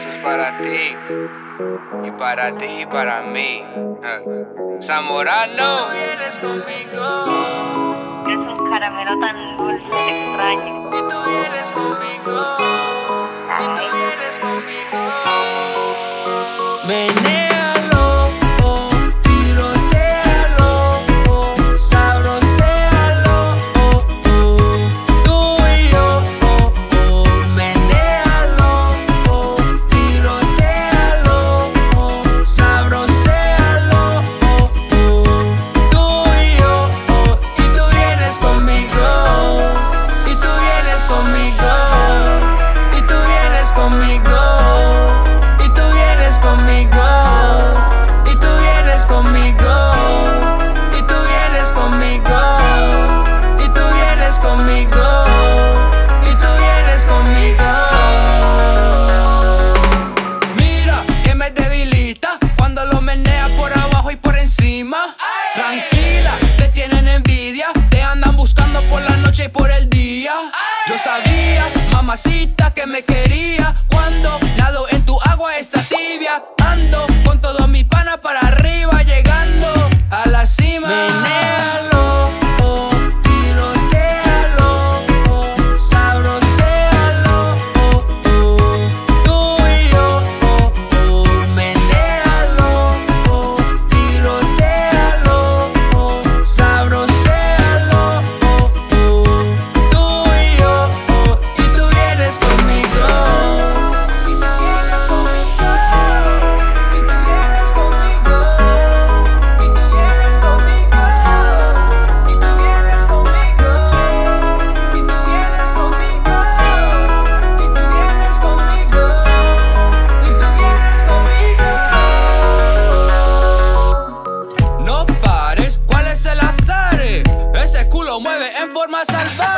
Eso es para ti. Y para ti y para mí. Zamorano. Tú vienes conmigo. Es un caramelo tan dulce, Yo sabía, mamacita, que me quería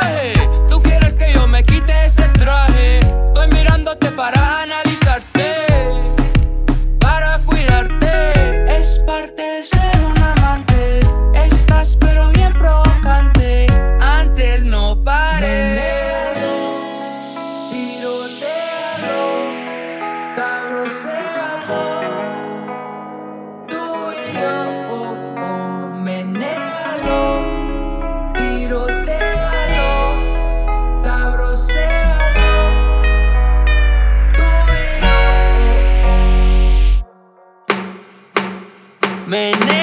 Hey! Man, they-